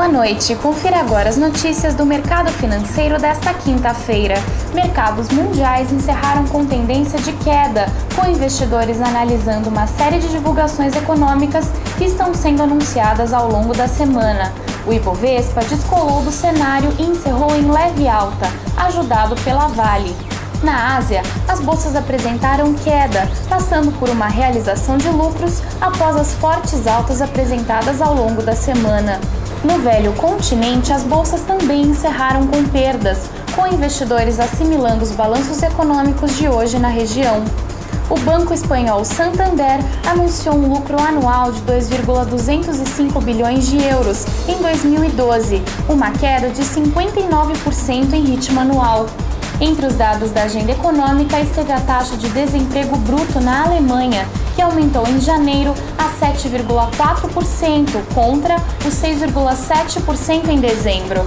Boa noite. Confira agora as notícias do mercado financeiro desta quinta-feira. Mercados mundiais encerraram com tendência de queda, com investidores analisando uma série de divulgações econômicas que estão sendo anunciadas ao longo da semana. O Ibovespa descolou do cenário e encerrou em leve alta, ajudado pela Vale. Na Ásia, as bolsas apresentaram queda, passando por uma realização de lucros após as fortes altas apresentadas ao longo da semana. No velho continente, as bolsas também encerraram com perdas, com investidores assimilando os balanços econômicos de hoje na região. O banco espanhol Santander anunciou um lucro anual de 2,205 bilhões de euros em 2012, uma queda de 59% em ritmo anual. Entre os dados da agenda econômica esteve a taxa de desemprego bruto na Alemanha, que aumentou em janeiro a 7,4% contra os 6,7% em dezembro.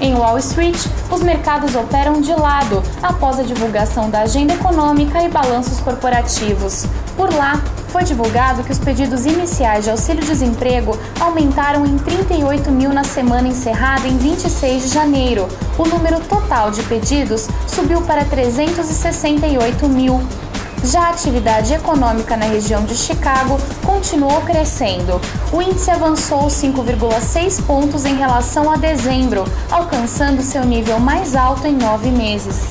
Em Wall Street, os mercados operam de lado após a divulgação da agenda econômica e balanços corporativos. Por lá, foi divulgado que os pedidos iniciais de auxílio-desemprego aumentaram em 38 mil na semana encerrada em 26 de janeiro. O número total de pedidos subiu para 368 mil. Já a atividade econômica na região de Chicago continuou crescendo. O índice avançou 5,6 pontos em relação a dezembro, alcançando seu nível mais alto em nove meses.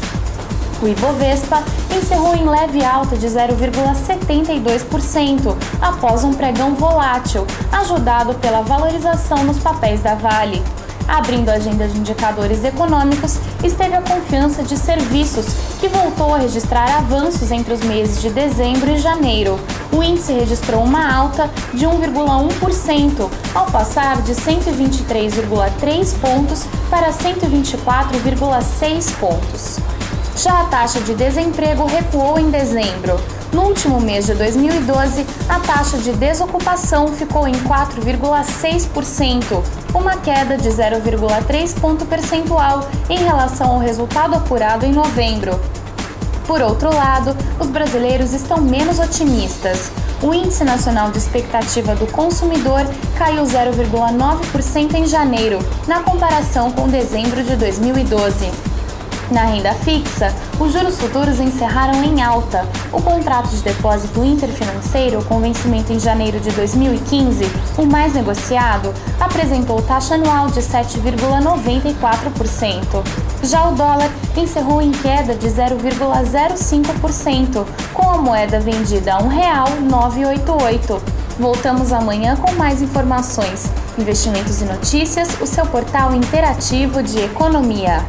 O Ibovespa encerrou em leve alta de 0,72% após um pregão volátil, ajudado pela valorização nos papéis da Vale. Abrindo a agenda de indicadores econômicos, esteve a confiança de serviços, que voltou a registrar avanços entre os meses de dezembro e janeiro. O índice registrou uma alta de 1,1%, ao passar de 123,3 pontos para 124,6 pontos. Já a taxa de desemprego recuou em dezembro. No último mês de 2012, a taxa de desocupação ficou em 4,6%, uma queda de 0,3 ponto percentual em relação ao resultado apurado em novembro. Por outro lado, os brasileiros estão menos otimistas. O Índice Nacional de Expectativa do Consumidor caiu 0,9% em janeiro, na comparação com dezembro de 2012. Na renda fixa, os juros futuros encerraram em alta. O contrato de depósito interfinanceiro, com vencimento em janeiro de 2015, o mais negociado, apresentou taxa anual de 7,94%. Já o dólar encerrou em queda de 0,05%, com a moeda vendida a R$ 1,988. Voltamos amanhã com mais informações. Investimentos e Notícias, o seu portal interativo de economia.